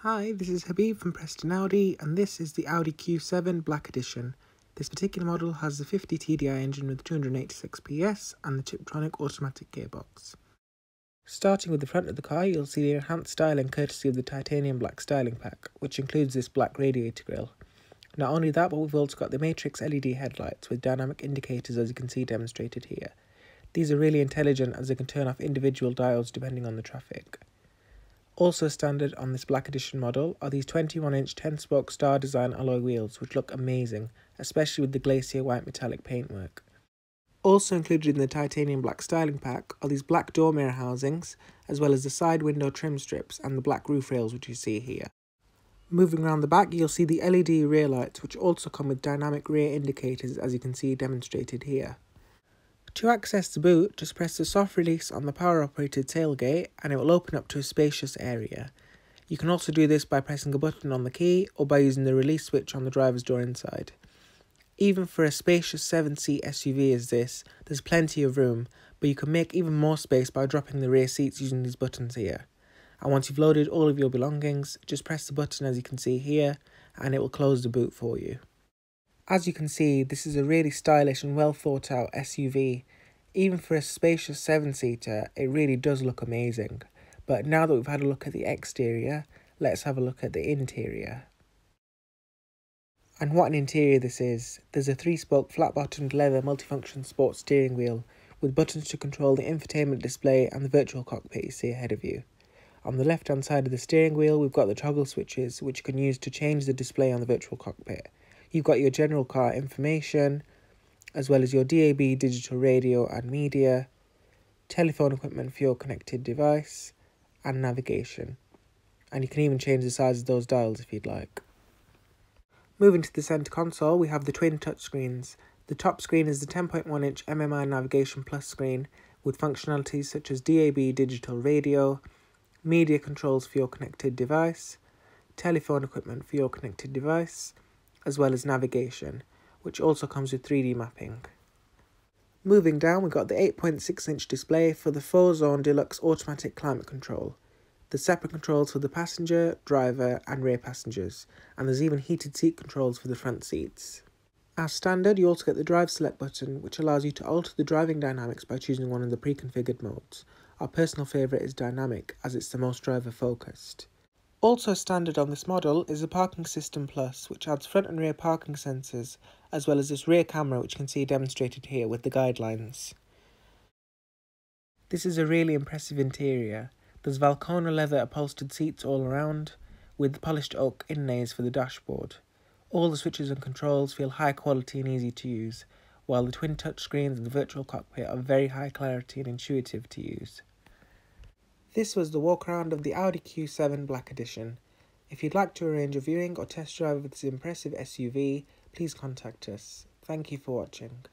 Hi, this is Habib from Preston Audi, and this is the Audi Q7 Black Edition. This particular model has the 50 TDI engine with 286 PS and the Tiptronic automatic gearbox. Starting with the front of the car, you'll see the enhanced styling courtesy of the titanium black styling pack, which includes this black radiator grille. Not only that, but we've also got the Matrix LED headlights with dynamic indicators as you can see demonstrated here. These are really intelligent as they can turn off individual dials depending on the traffic. Also standard on this Black Edition model are these 21 inch 10 spoke star design alloy wheels which look amazing, especially with the glacier white metallic paintwork. Also included in the titanium black styling pack are these black door mirror housings, as well as the side window trim strips and the black roof rails which you see here. Moving around the back you'll see the LED rear lights which also come with dynamic rear indicators as you can see demonstrated here. To access the boot, just press the soft release on the power operated tailgate and it will open up to a spacious area. You can also do this by pressing a button on the key or by using the release switch on the driver's door inside. Even for a spacious 7 seat SUV as this, there's plenty of room, but you can make even more space by dropping the rear seats using these buttons here. And once you've loaded all of your belongings, just press the button as you can see here and it will close the boot for you. As you can see, this is a really stylish and well thought out SUV. Even for a spacious 7-seater, it really does look amazing. But now that we've had a look at the exterior, let's have a look at the interior. And what an interior this is. There's a 3-spoke flat-bottomed leather multifunction sports steering wheel with buttons to control the infotainment display and the virtual cockpit you see ahead of you. On the left hand side of the steering wheel, we've got the toggle switches, which you can use to change the display on the virtual cockpit. You've got your general car information, as well as your DAB digital radio and media, telephone equipment for your connected device, and navigation. And you can even change the size of those dials if you'd like. Moving to the centre console, we have the twin touchscreens. The top screen is the 10.1 inch MMI Navigation Plus screen with functionalities such as DAB digital radio, media controls for your connected device, telephone equipment for your connected device, as well as navigation, which also comes with 3D mapping. Moving down, we got the 8.6 inch display for the 4 zone deluxe automatic climate control. The separate controls for the passenger, driver, and rear passengers, and there's even heated seat controls for the front seats. As standard, you also get the drive select button, which allows you to alter the driving dynamics by choosing one of the pre-configured modes. Our personal favourite is dynamic, as it's the most driver focused. Also standard on this model is the Parking System Plus, which adds front and rear parking sensors, as well as this rear camera which you can see demonstrated here with the guidelines. This is a really impressive interior. There's Valcona leather upholstered seats all around, with polished oak inlays for the dashboard. All the switches and controls feel high quality and easy to use, while the twin touchscreens and the virtual cockpit are very high clarity and intuitive to use. This was the walk around of the Audi Q7 Black Edition. If you'd like to arrange a viewing or test drive of this impressive SUV, please contact us. Thank you for watching.